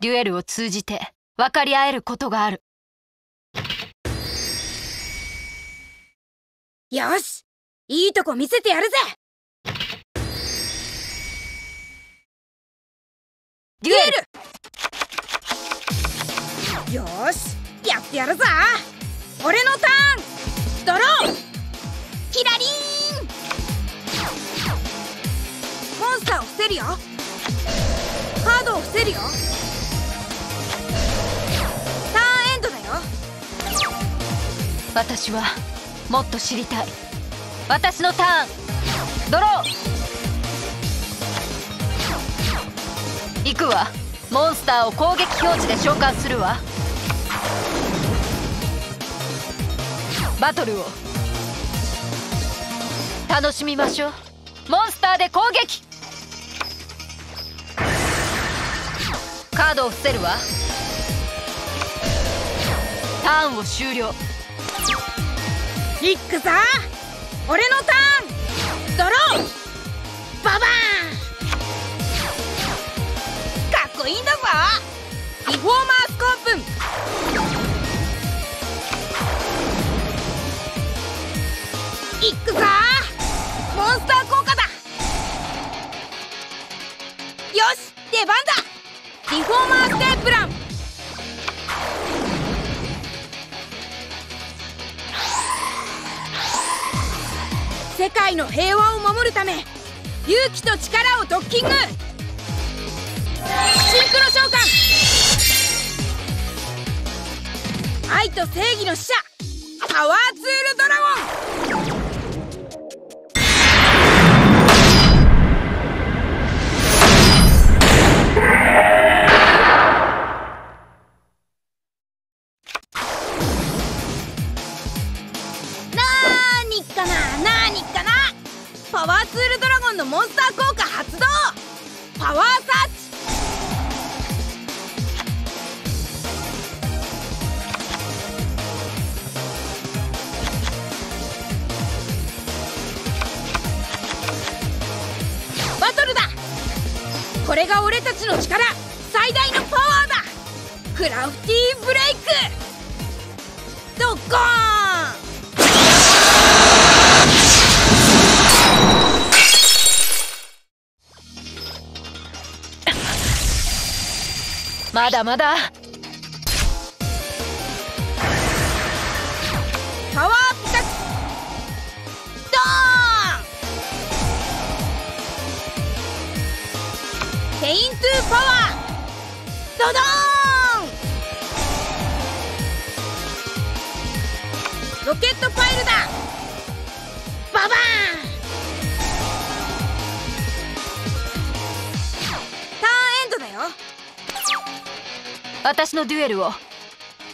デュエルを通じて分かり合えることがある。よしいいとこ見せてやるぜ。デュエル。よしやってやるぞ。俺のターン。ドローキラリン。モンスターを伏せるよ。カードを伏せるよ私はもっと知りたい。私のターン。ドロー行くわ。モンスターを攻撃表示で召喚するわ。バトルを。楽しみましょう。モンスターで攻撃。カードを伏せるわ。ターンを終了。いくぞ俺のターン。ドロー。ババーン。かっこいいんだぞ。リフォーマースコープ。いくぞ。界の平和を守るため勇気と力をドッキング。シンクロ召喚。愛と正義の使者。パワーパワーツールドラゴンのモンスター効果発動パワーサーチバトルだこれが俺たちの力最大のパワーだクラフティーブレイクドッコーンまだまだ。私のデュエルを。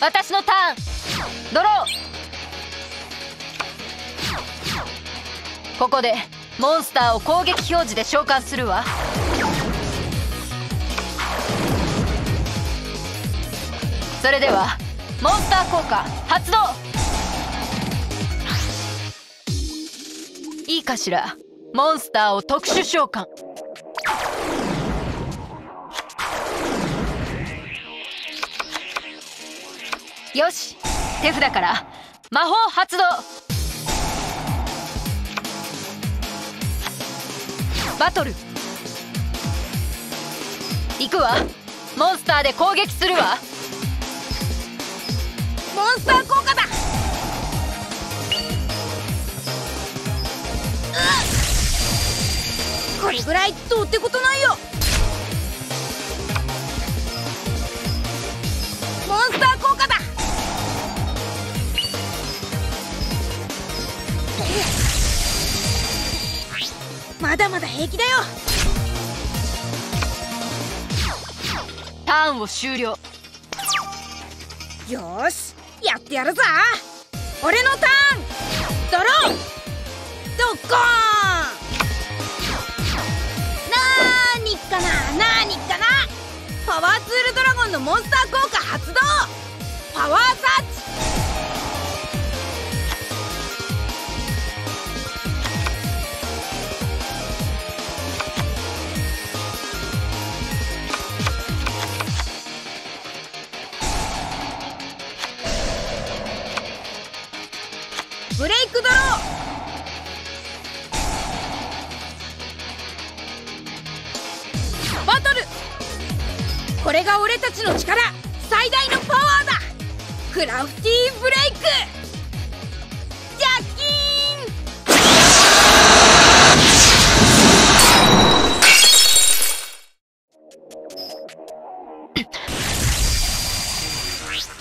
私のターン。ドロー。ここでモンスターを攻撃表示で召喚するわ。それではモンスター効果発動。いいかしら。モンスターを特殊召喚。よし手札から魔法発動。バトル。行くわ。モンスターで攻撃するわ。モンスター効果だ。これぐらいどうってことないよ。モンスターまだまだ平気だよ。ターンを終了。よしやってやるぞ。俺のターン。ドロードッコーン。なーにかななーにかな。パワーツールドラゴンのモンスター効果発動。パワーサーブレイクドロー。バトル。これが俺たちの力。最大のパワーだ。クラフティーブレイク。ジャッキー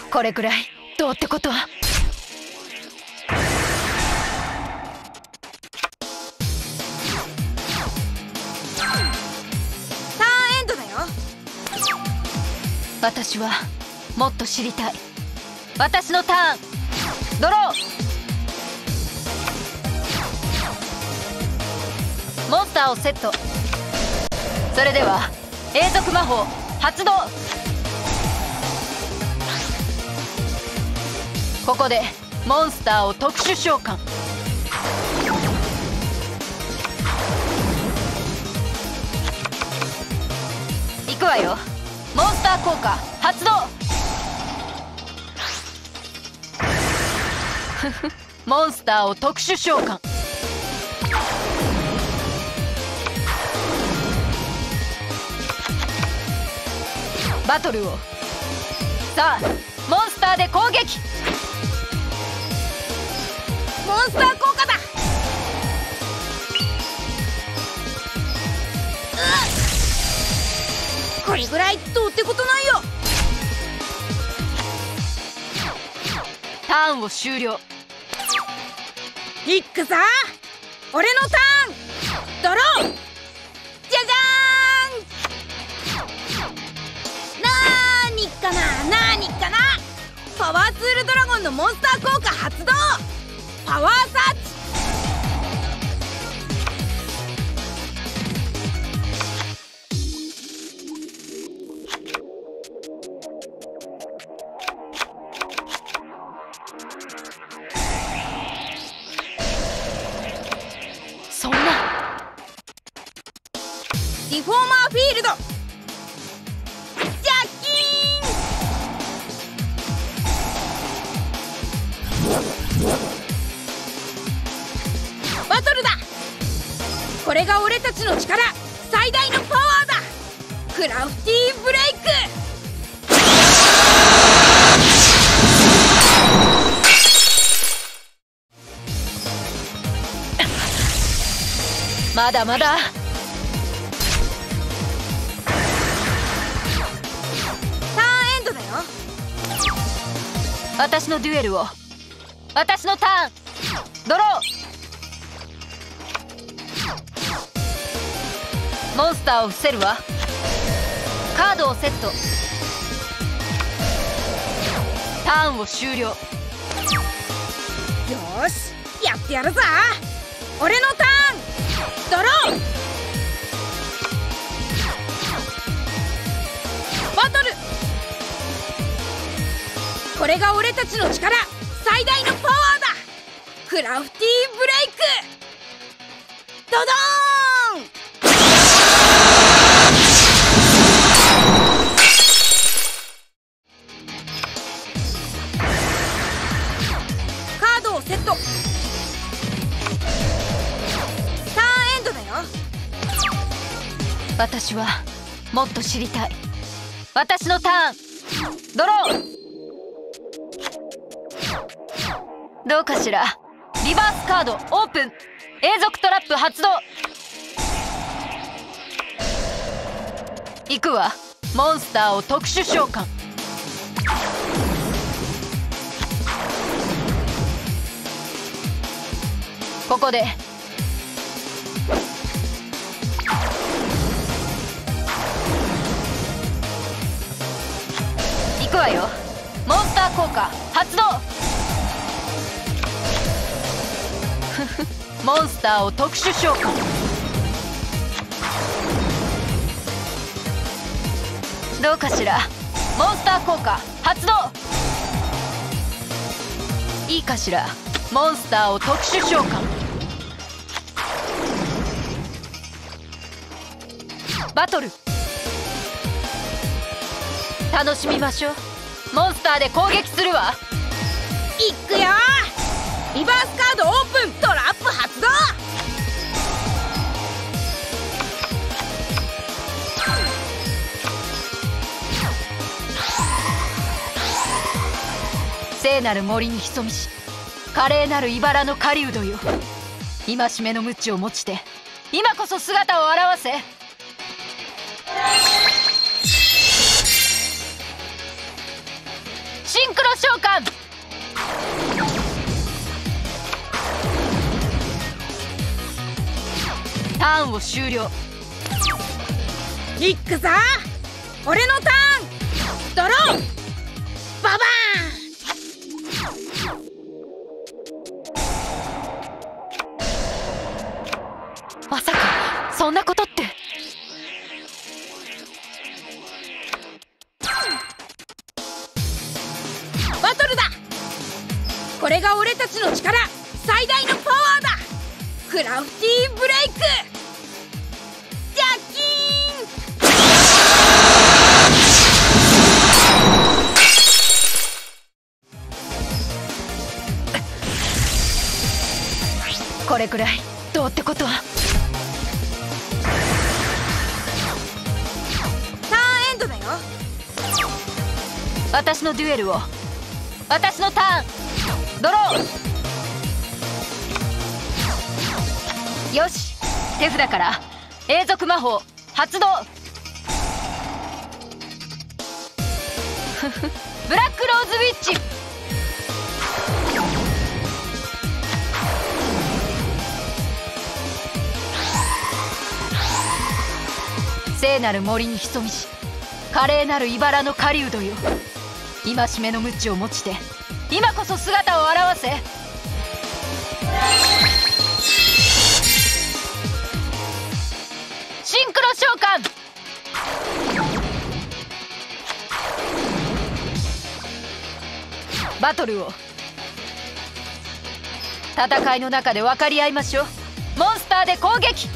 ン。これくらい。どうってことは。私はもっと知りたい。私のターン。ドロー。モンスターをセット。それでは永続魔法発動。ここでモンスターを特殊召喚。いくわよ。モンスター効果発動。モンスターを特殊召喚。バトルを。さあモンスターで攻撃。モンスター効果だ。これぐらいってことないよ。ターンを終了。いくぞ。俺のターン。ドローじゃじゃーん。なーにかななーにかな。パワーツールドラゴンのモンスター効果発動。パワーサーまだまだ。ターンエンドだよ。私のデュエルを。私のターン。ドロー。モンスターを伏せるわ。カードをセット。ターンを終了。よしやってやるぞ。俺のターン。ドローバトル。これが俺たちの力。最大のパワーだ。クラフティーブレイク。ドドーン。カードをセット。私はもっと知りたい。私のターン。ドローどうかしら。リバースカードオープン。永続トラップ発動。行くわ。モンスターを特殊召喚。ここでわよ。モンスター効果発動。モンスターを特殊召喚。どうかしら。モンスター効果発動。いいかしら。モンスターを特殊召喚。バトル。楽しみましょう。モンスターで攻撃するわ。いくよリバースカードオープン。トラップ発動。聖なる森に潜みし華麗なる茨の狩人よ。戒めの鞭を持ちて今こそ姿を現せンクロ召喚。ターンを終了。いくぞ俺のターン。ドローこれが俺たちの力。最大のパワーだ。クラフティーブレイク。ジャッキーン。これくらい。どうってことは。ターンエンドだよ。私のデュエルを。私のターンドロー。よし手札から。永続魔法発動。ブラックローズウィッチ。聖なる森に潜みし華麗なる茨の狩人よ。戒めの鞭を持ちて今こそ姿を現せ。シンクロ召喚。バトルを。戦いの中で分かり合いましょう。モンスターで攻撃。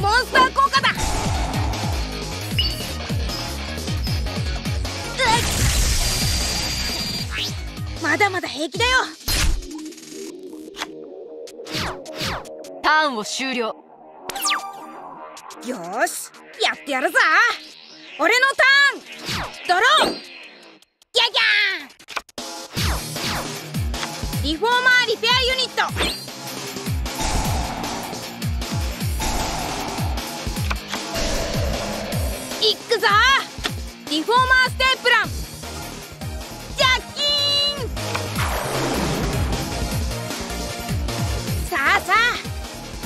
モンスター効果だ。まだまだ平気だよ。ターンを終了。よーしやってやるぞ。俺のターン。ドローギャギャリフォーマーリペアユニット。いっくぞ。リフォーマーステープラン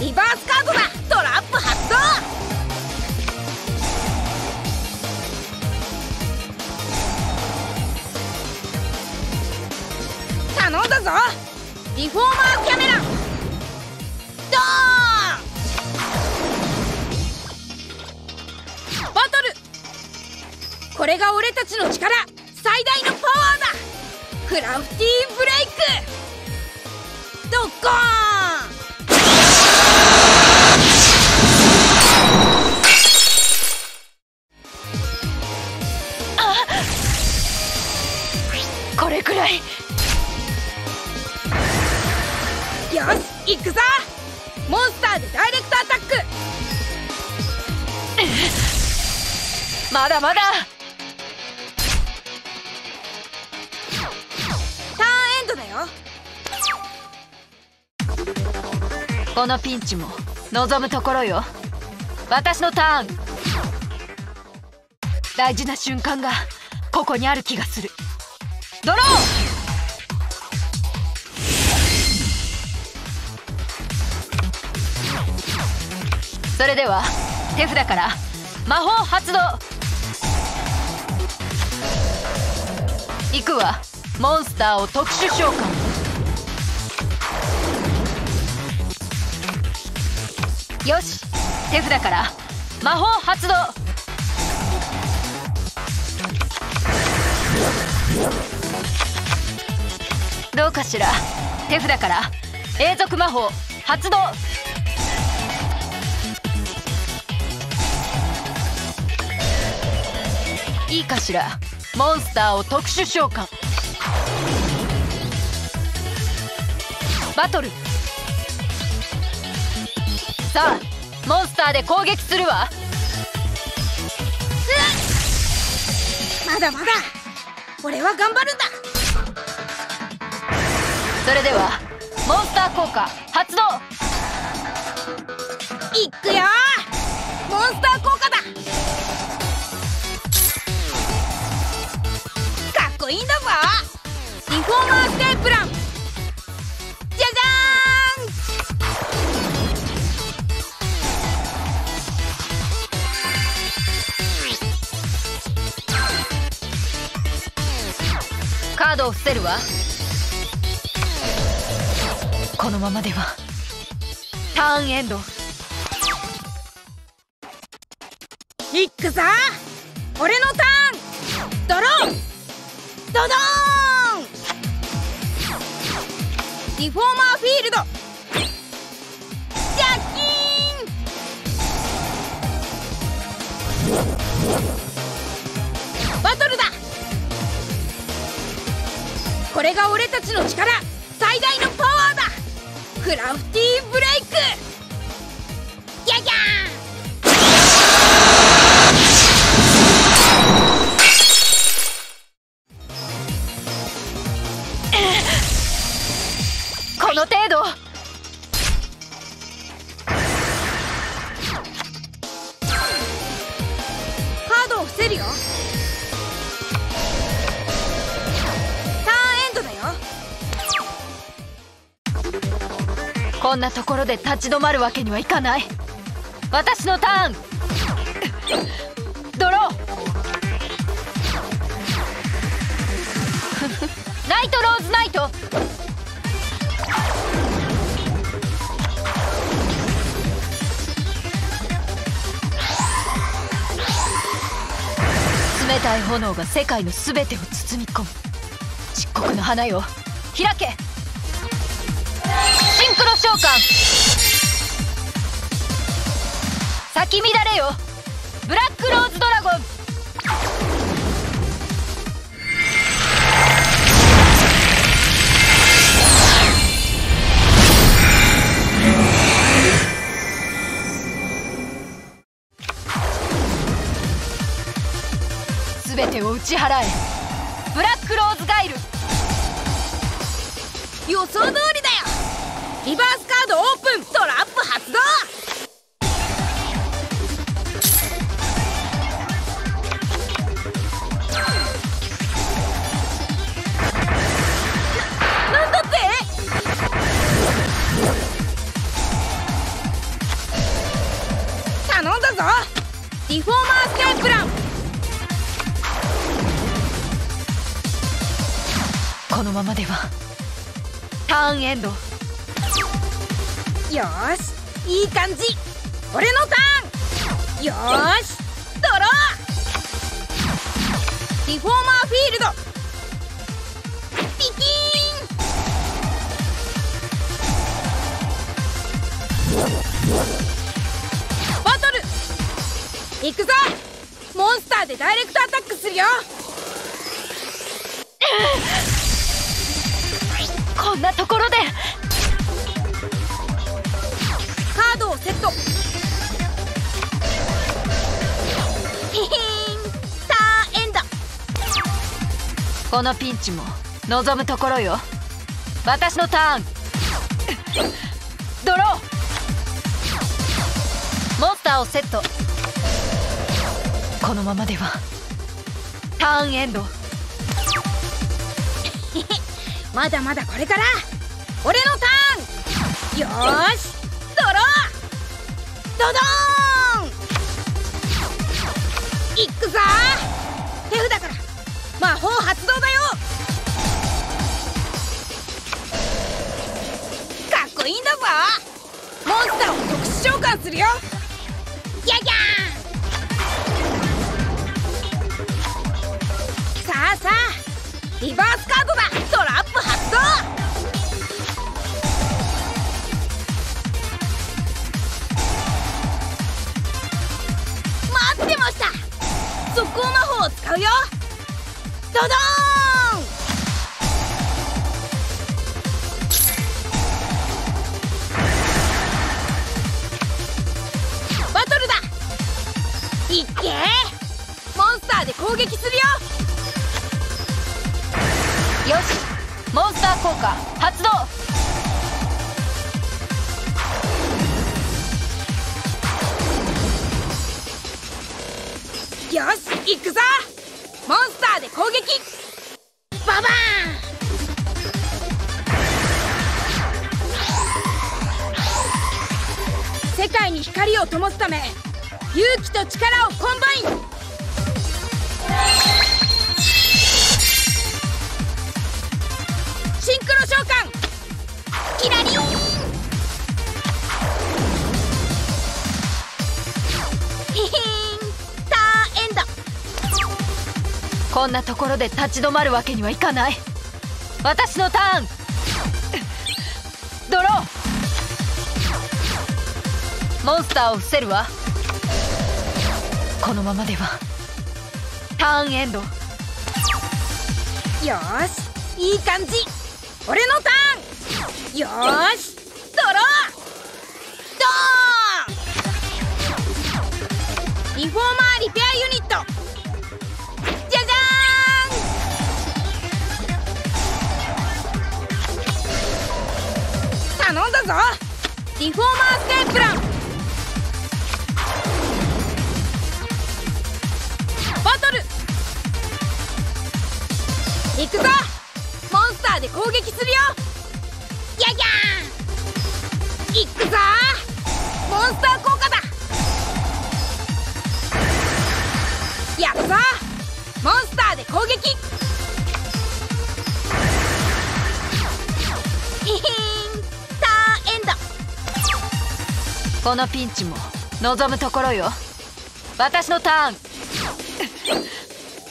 リバースカードだトラップ発動！頼んだぞ！リフォーマーキャメラ！ドーン！バトル！これが俺たちの力！最大のパワーだ！クラフティーブレイク！ドッコーン！まだまだ。ターンエンドだよ。このピンチも望むところよ。私のターン。大事な瞬間がここにある気がする。ドローそれでは手札から魔法発動。行くわ。モンスターを特殊召喚。よし。手札から。魔法発動。どうかしら。手札から。永続魔法発動。いいかしら。モンスターを特殊召喚。バトル。さあモンスターで攻撃するわ。まだまだ。俺は頑張るんだ。それではモンスター効果発動。いくよモンスター効果フォーマーステープラン。じゃじゃーん！カードを伏せるわ。このままでは。ターンエンド。いくぞ。俺のターン。ドローン。ドドーン。リフォーマーフィールド。ジャッキーン！バトルだ！これが俺たちの力。最大のパワーだ！クラフティーブレイク！なところで立ち止まるわけにはいかない。私のターン。ドロー。ナイトローズナイト。冷たい炎が世界の全てを包み込む。漆黒の花よ。開け。召喚咲き乱れよ。ブラックローズドラゴン。全てを打ち払え。ブラックローズガイル。予想通り。リバースカードオープントラップ発動ななんだって頼んだぞリフォーマーステープランこのままでは。ターンエンドよし。いい感じ。俺のターン。よーし。ドロー。リフォーマーフィールド。ピキーン。バトル。行くぞ。モンスターでダイレクトアタックするよ。こんなところで。カードをセット。ヒヒーン。ターエンド。このピンチも望むところよ。私のターン。ドロー。モンスターをセット。このままでは。ターンエンド。まだまだこれから。俺のターン。よーし。ドドーン。いくぞ手札から。魔法発動だよ。かっこいいんだぞ。モンスターを特殊召喚するよ。ギャギャンさあさあリバースカードだトラップ発動。速攻魔法を使うよ。ドドーン。いっけ。モンスターで攻撃するよ。よし。モンスター効果発動。よし行くぞ。モンスターで攻撃。ババーン。世界に光を灯すため勇気と力を combine。んなところで立ち止まるわけにはいかない。私のターン。ドロー。モンスターを伏せるわ。このままでは。ターンエンド。よーしいい感じ。俺のターン。よーし。ゃーん頼んだぞ。リフォーマーステープラン。バトル。行くぞ。モンスターで攻撃するよ。やぎゃー。ん行くぞ。モンスター効果だ。やるぞ。このピンチも望むところよ。私のターン。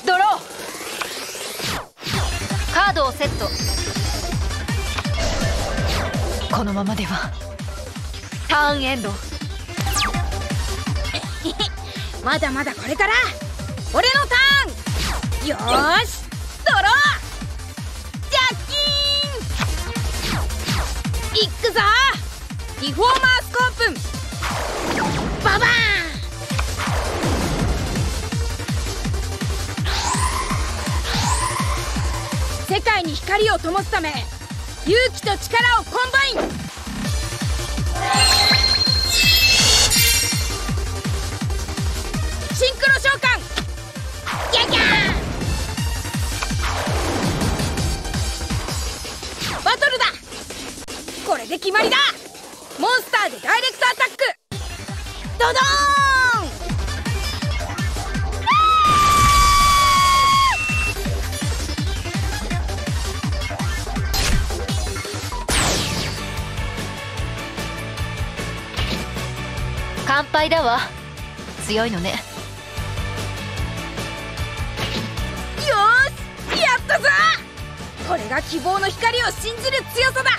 ドロー。カードをセット。このままでは。ターンエンド。まだまだこれから。俺のターン。よーし。ドロー。ジャッキーン。いくぞ。リフォーマースコープ。ン界に光を灯すため勇気と力をコンバイン。シンクロ召喚。ギャギャバトルだ。これで決まりだ。モンスターでダイレクトアタック。だわ。強いのね。よーしやったぞ。これが希望の光を信じる強さだ。